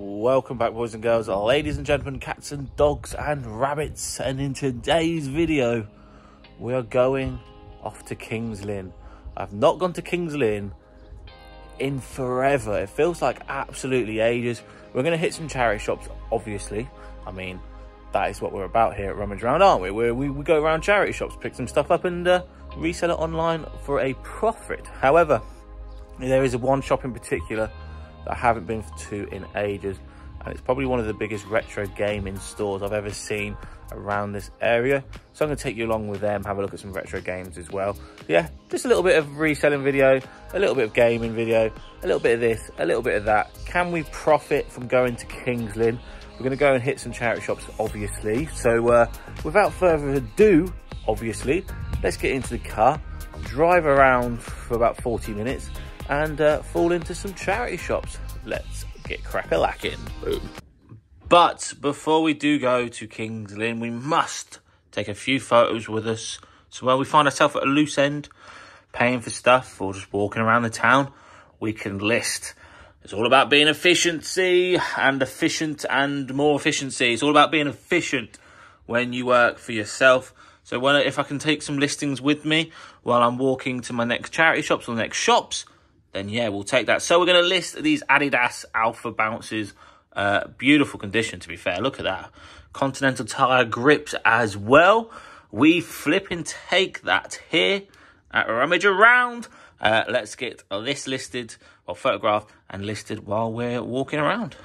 Welcome back boys and girls, ladies and gentlemen, cats and dogs and rabbits and in today's video we are going off to King's Lynn. I've not gone to King's Lynn in forever. It feels like absolutely ages. We're going to hit some charity shops, obviously. I mean, that is what we're about here at Rummage Around, aren't we? we we, we go around charity shops, pick some stuff up and uh, resell it online for a profit. However, there is one shop in particular that I haven't been to in ages. And it's probably one of the biggest retro gaming stores I've ever seen around this area. So I'm going to take you along with them, have a look at some retro games as well. Yeah, just a little bit of reselling video, a little bit of gaming video, a little bit of this, a little bit of that. Can we profit from going to Kings Lynn? We're going to go and hit some charity shops, obviously. So uh, without further ado, obviously, let's get into the car, drive around for about 40 minutes, and uh, fall into some charity shops. Let's get crack-a-lacking. Boom. But before we do go to King's Lynn, we must take a few photos with us. So when we find ourselves at a loose end, paying for stuff or just walking around the town, we can list. It's all about being efficiency and efficient and more efficiency. It's all about being efficient when you work for yourself. So when if I can take some listings with me while I'm walking to my next charity shops or next shops, then yeah, we'll take that. So we're going to list these Adidas Alpha Bounces. Uh, beautiful condition, to be fair. Look at that. Continental tire grips as well. We flip and take that here at Rummage Around. Uh, let's get this listed or photographed and listed while we're walking around.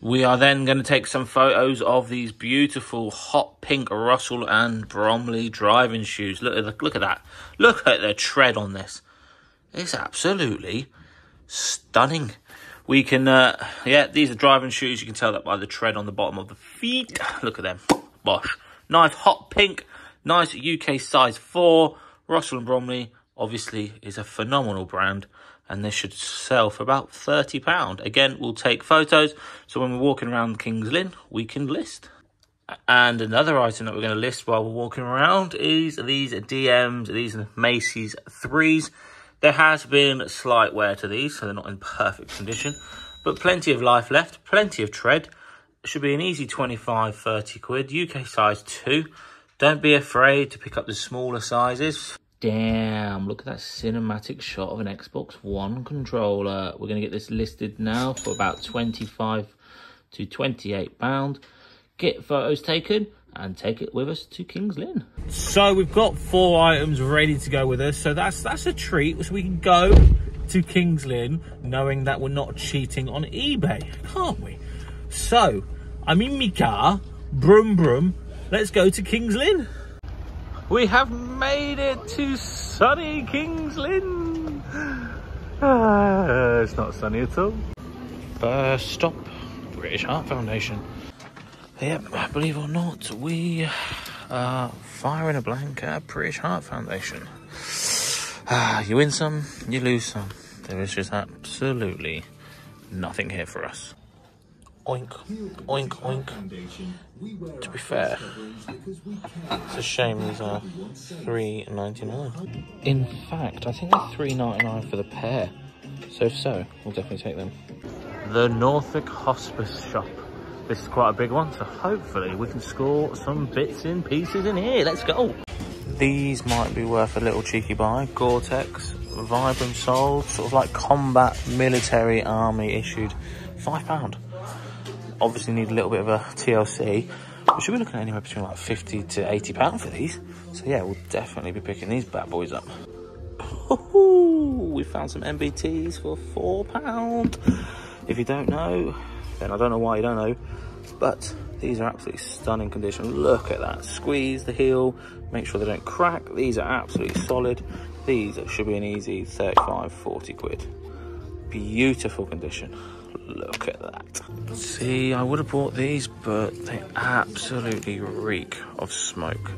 We are then going to take some photos of these beautiful hot pink Russell and Bromley driving shoes. Look at the, look at that. Look at the tread on this. It's absolutely stunning. We can, uh, yeah, these are driving shoes. You can tell that by the tread on the bottom of the feet. Look at them. Bosh. Nice hot pink. Nice UK size 4. Russell and Bromley, obviously, is a phenomenal brand. And this should sell for about £30. Again, we'll take photos. So when we're walking around King's Lynn, we can list. And another item that we're going to list while we're walking around is these DMs. These are Macy's 3s. There has been slight wear to these, so they're not in perfect condition, but plenty of life left, plenty of tread. Should be an easy 25, 30 quid, UK size 2. Don't be afraid to pick up the smaller sizes. Damn, look at that cinematic shot of an Xbox One controller. We're going to get this listed now for about 25 to 28 pound. Get photos taken and take it with us to King's Lynn. So we've got four items ready to go with us. So that's that's a treat. So we can go to King's Lynn knowing that we're not cheating on eBay, can't we? So I'm in my car, brum brum. Let's go to King's Lynn. We have made it to sunny King's Lynn. Uh, it's not sunny at all. First stop, British Heart Foundation. Yep, believe it or not, we are firing a blank at British Heart Foundation. Ah, you win some, you lose some. There is just absolutely nothing here for us. Oink, oink, oink. To be fair, it's a shame these are three ninety nine. In fact, I think they're three ninety nine for the pair. So if so, we'll definitely take them. The Norfolk Hospice Shop. This is quite a big one, so hopefully we can score some bits and pieces in here. Let's go. These might be worth a little cheeky buy. Gore-Tex, Vibram sold, sort of like combat military army issued. Five pound. Obviously need a little bit of a TLC. We should be looking at anywhere between like 50 to 80 pound for these. So yeah, we'll definitely be picking these bad boys up. We found some MBTs for four pound. If you don't know, then I don't know why you don't know, but these are absolutely stunning condition. Look at that, squeeze the heel, make sure they don't crack. These are absolutely solid. These should be an easy 35, 40 quid. Beautiful condition. Look at that. See, I would have bought these, but they absolutely reek of smoke.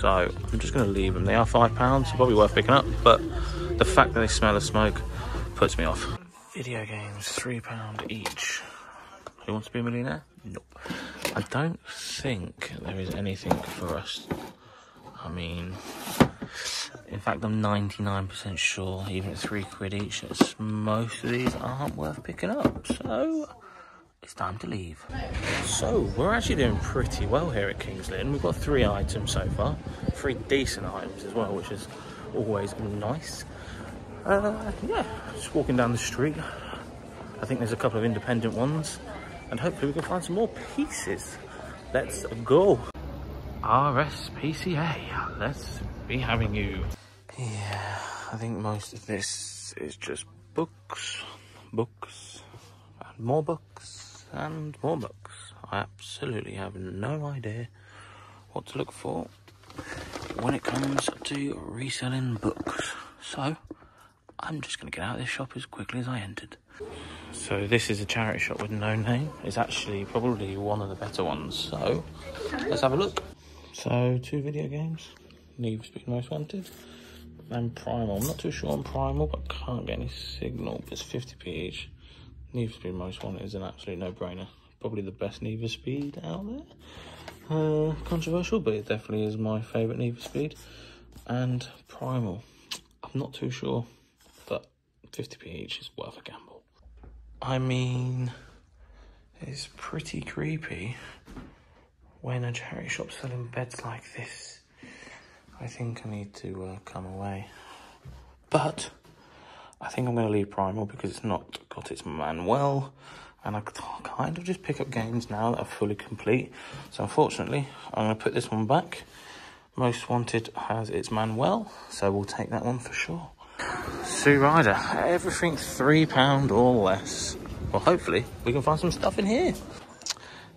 So I'm just going to leave them. They are five pounds, probably worth picking up, but the fact that they smell of smoke puts me off. Video games, three pound each. Who wants to be a millionaire? Nope. I don't think there is anything for us. I mean, in fact, I'm 99% sure, even at three quid each, most of these aren't worth picking up. So, it's time to leave. So, we're actually doing pretty well here at Kings Lynn. We've got three items so far, three decent items as well, which is always nice. Uh, yeah, just walking down the street. I think there's a couple of independent ones, and hopefully we can find some more pieces. Let's go. RSPCA, let's be having you. Yeah, I think most of this is just books, books, and more books, and more books. I absolutely have no idea what to look for when it comes to reselling books. So, I'm just going to get out of this shop as quickly as I entered. So this is a charity shop with no name. It's actually probably one of the better ones. So let's have a look. So two video games, Need for Speed Most Wanted and Primal. I'm not too sure on Primal, but can't get any signal. It's 50p each. Most Wanted is an absolute no-brainer. Probably the best for Speed out there. Uh, controversial, but it definitely is my favourite for Speed. And Primal. I'm not too sure, but 50p each is worth a gamble. I mean, it's pretty creepy when a charity shop's selling beds like this. I think I need to uh, come away. But I think I'm going to leave Primal because it's not got its manual. And I kind of just pick up games now that are fully complete. So unfortunately, I'm going to put this one back. Most Wanted has its manual, so we'll take that one for sure. Sue Ryder, everything £3 or less. Well, hopefully, we can find some stuff in here.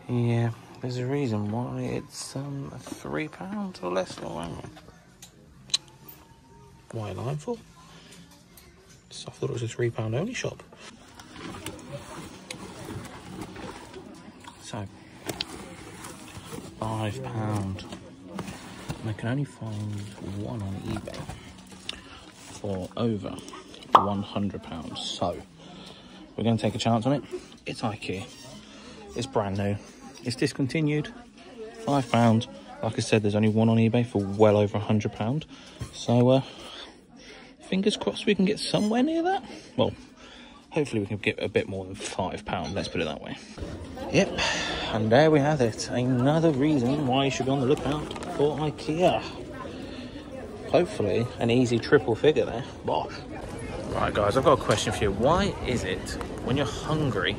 Yeah, there's a reason why it's um, £3 or less. Oh, hang on. Why line for? I thought it was a £3 only shop. So, £5. I can only find one on eBay for over £100. So, we're going to take a chance on it. It's IKEA. It's brand new. It's discontinued. £5. Like I said, there's only one on eBay for well over £100. So, uh, fingers crossed we can get somewhere near that. Well, hopefully we can get a bit more than £5, let's put it that way. Yep, and there we have it. Another reason why you should be on the lookout for IKEA. Hopefully, an easy triple figure there. Bosh. Right, guys, I've got a question for you. Why is it when you're hungry,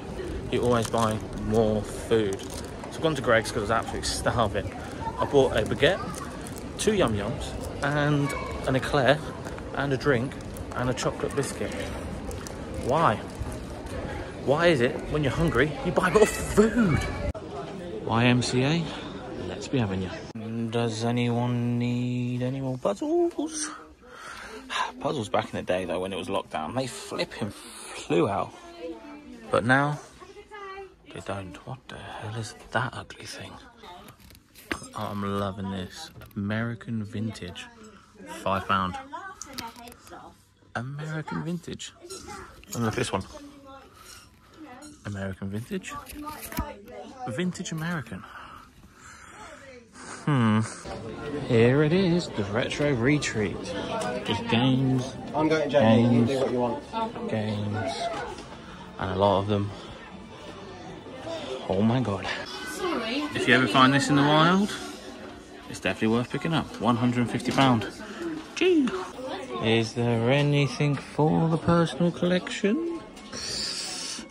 you always buy more food? So I've gone to Greggs because I was absolutely starving. I bought a baguette, two Yum Yums, and an eclair, and a drink, and a chocolate biscuit. Why? Why is it when you're hungry, you buy more food? YMCA, let's be having you. Does anyone need any more puzzles? Puzzles back in the day though, when it was lockdown, they flipping flew out. But now, they don't. What the hell is that ugly thing? I'm loving this. American vintage. Five pound. American vintage. And look at this one. American vintage. Vintage American. Hmm. Here it is, the retro retreat. Just games. I'm going, Jamie. You games, do what you want. games, and a lot of them. Oh my god. Sorry. If you ever find this in the wild, it's definitely worth picking up. £150. Gee. Is there anything for the personal collection?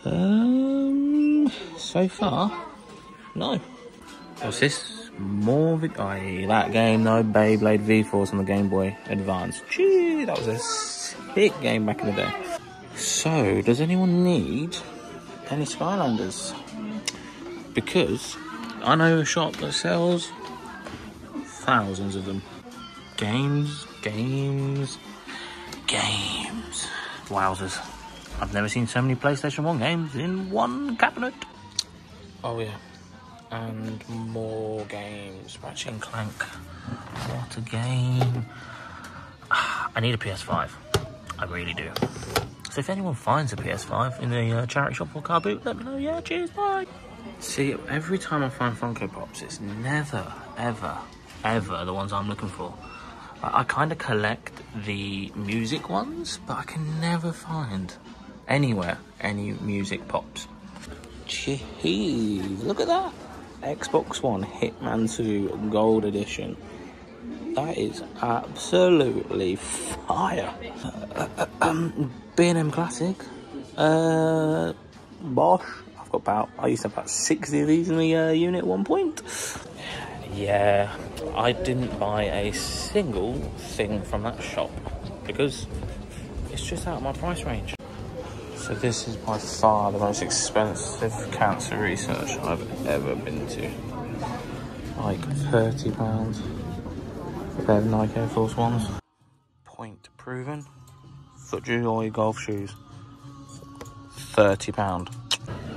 Um, so far, no. What's this? More vid- Aye, that game though, Beyblade V-Force on the Game Boy Advance. Gee, that was a sick game back in the day. So, does anyone need any Skylanders? Because I know a shop that sells thousands of them. Games, games, games. Wowzers. I've never seen so many PlayStation 1 games in one cabinet. Oh yeah. And more games. Ratchet and Clank. What a game. Ah, I need a PS5. I really do. So if anyone finds a PS5 in the uh, charity shop or car boot, let me know. Yeah, cheers, bye. See, every time I find Funko Pops, it's never, ever, ever the ones I'm looking for. I, I kind of collect the music ones, but I can never find anywhere any music pops. Jeez, look at that. Xbox One Hitman 2 Gold Edition. That is absolutely fire. Uh, uh, um, B&M Classic. Uh, Bosh. I've got about, I used to have about 60 of these in the uh, unit at one point. Yeah, I didn't buy a single thing from that shop because it's just out of my price range. So this is by far the most expensive cancer research I've ever been to. Like £30 for a pair of Nike Air Force Ones. Point proven. FootJoy golf shoes. £30.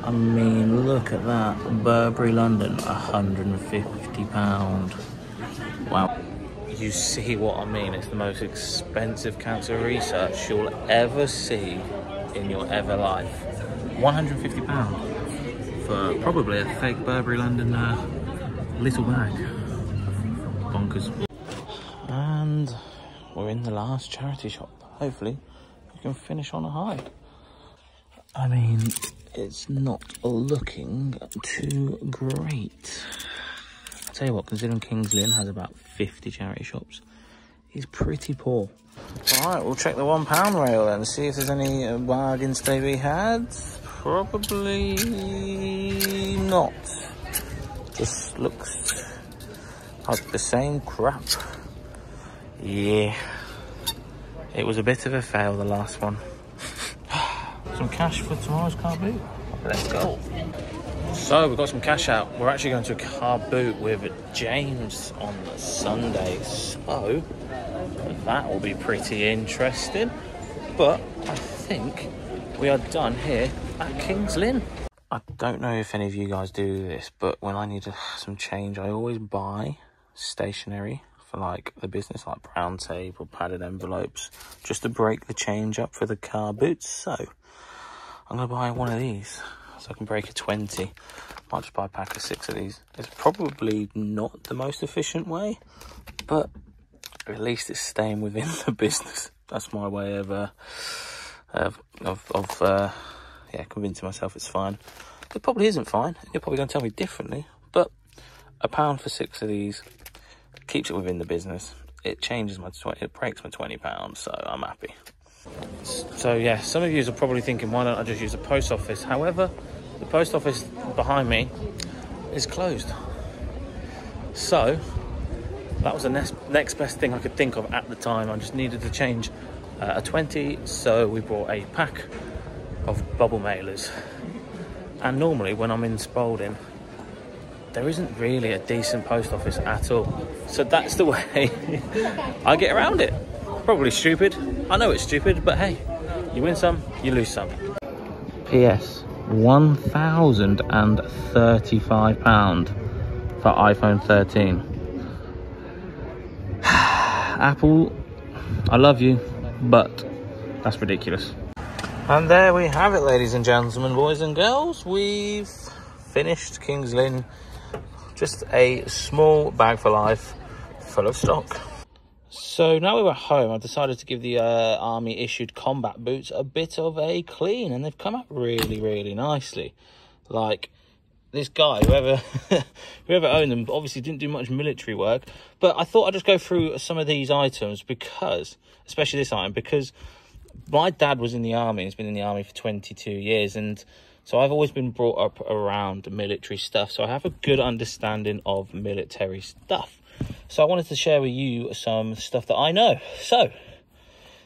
I mean, look at that. Burberry London, £150. Wow. You see what I mean? It's the most expensive cancer research you'll ever see in your ever life. £150 for probably a fake Burberry London uh, little bag. Bonkers. And we're in the last charity shop. Hopefully, we can finish on a high. I mean, it's not looking too great. I'll tell you what, considering Kings Lynn has about 50 charity shops, he's pretty poor. All right, we'll check the one pound rail then, see if there's any uh, bargains to be had. Probably not. Just looks like the same crap. Yeah, it was a bit of a fail, the last one. some cash for tomorrow's car boot. Let's go. So we've got some cash out. We're actually going to a car boot with James on Sunday. So that will be pretty interesting. But I think we are done here at Kings Lynn. I don't know if any of you guys do this, but when I need some change, I always buy stationery for like the business, like brown tape or padded envelopes, just to break the change up for the car boots. So I'm gonna buy one of these so I can break a 20. Might just buy a pack of six of these. It's probably not the most efficient way, but at least it's staying within the business. That's my way of, uh, of, of, of uh, yeah, convincing myself it's fine. It probably isn't fine. You're probably going to tell me differently, but a pound for six of these keeps it within the business. It changes my 20, it breaks my 20 pounds, so I'm happy. So yeah, some of you are probably thinking, why don't I just use the post office? However, the post office behind me is closed. So that was the next, next best thing I could think of at the time. I just needed to change uh, a 20, so we bought a pack of bubble mailers. And normally when I'm in Spalding, there isn't really a decent post office at all. So that's the way I get around it. Probably stupid. I know it's stupid, but hey, you win some, you lose some. P.S. £1,035 for iPhone 13. Apple, I love you, but that's ridiculous. And there we have it, ladies and gentlemen, boys and girls. We've finished Kings Lynn. Just a small bag for life full of stock. So now we're at home, I've decided to give the uh, army issued combat boots a bit of a clean, and they've come out really, really nicely. Like, this guy, whoever whoever owned them, obviously didn't do much military work. But I thought I'd just go through some of these items because, especially this item, because my dad was in the army. He's been in the army for 22 years, and so I've always been brought up around military stuff. So I have a good understanding of military stuff. So I wanted to share with you some stuff that I know. So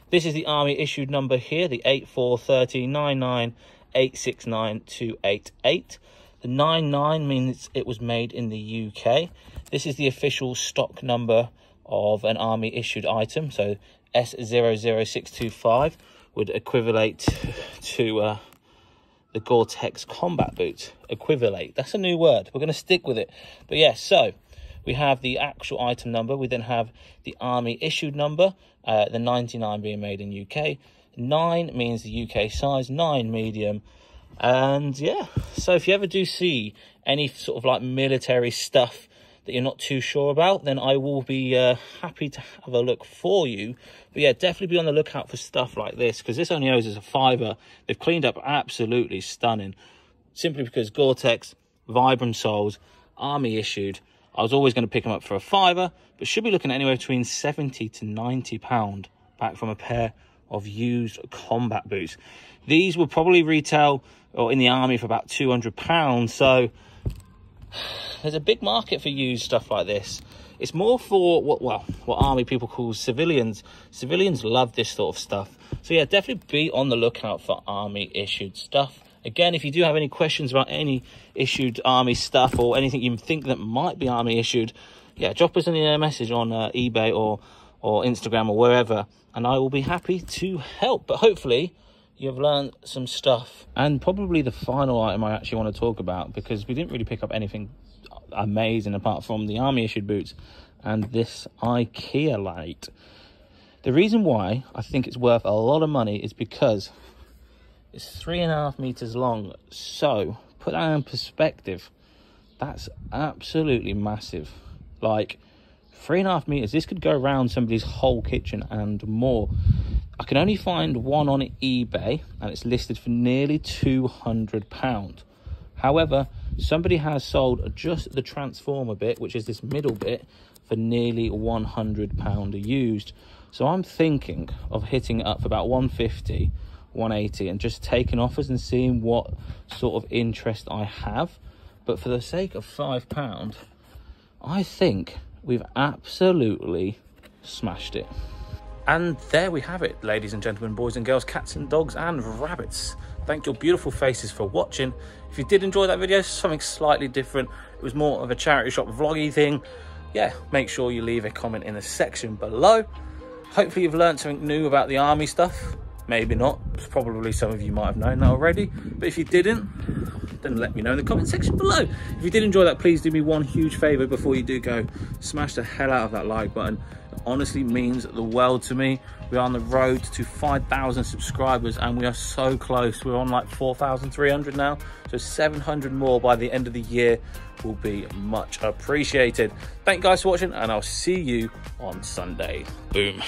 this is the army issued number here, the 84399869288. The 99 means it was made in the UK. This is the official stock number of an army issued item. So S00625 would equivalent to uh, the Gore-Tex combat boot. Equivalent. That's a new word. We're going to stick with it. But yes, yeah, so we have the actual item number. We then have the army issued number, uh, the 99 being made in UK. 9 means the UK size, 9 medium, and yeah, so if you ever do see any sort of like military stuff that you're not too sure about, then I will be uh, happy to have a look for you. But yeah, definitely be on the lookout for stuff like this because this only owes us a fiver. They've cleaned up absolutely stunning. simply because Gore-Tex, Vibram soles, army issued. I was always going to pick them up for a fiver, but should be looking at anywhere between 70 to 90 pound back from a pair of used combat boots. These will probably retail or in the army for about 200 pounds. So there's a big market for used stuff like this. It's more for what well what army people call civilians. Civilians love this sort of stuff. So yeah, definitely be on the lookout for army issued stuff. Again, if you do have any questions about any issued army stuff or anything you think that might be army issued, yeah, drop us a message on uh, eBay or or Instagram or wherever, and I will be happy to help. But hopefully, you've learned some stuff. And probably the final item I actually want to talk about because we didn't really pick up anything amazing apart from the army issued boots and this IKEA light. The reason why I think it's worth a lot of money is because it's three and a half meters long. So put that in perspective, that's absolutely massive. Like three and a half meters, this could go around somebody's whole kitchen and more. I can only find one on eBay and it's listed for nearly £200. However, somebody has sold just the transformer bit, which is this middle bit, for nearly £100 used. So I'm thinking of hitting it up for about 150 180 and just taking offers and seeing what sort of interest I have. But for the sake of five pound, I think we've absolutely smashed it. And there we have it, ladies and gentlemen, boys and girls, cats and dogs and rabbits. Thank your beautiful faces for watching. If you did enjoy that video, something slightly different, it was more of a charity shop vloggy thing, yeah, make sure you leave a comment in the section below. Hopefully you've learned something new about the army stuff. Maybe not, probably some of you might have known that already. But if you didn't, then let me know in the comment section below. If you did enjoy that, please do me one huge favor before you do go. Smash the hell out of that like button. It honestly means the world to me. We are on the road to 5,000 subscribers and we are so close. We're on like 4,300 now. So 700 more by the end of the year will be much appreciated. Thank you guys for watching and I'll see you on Sunday. Boom.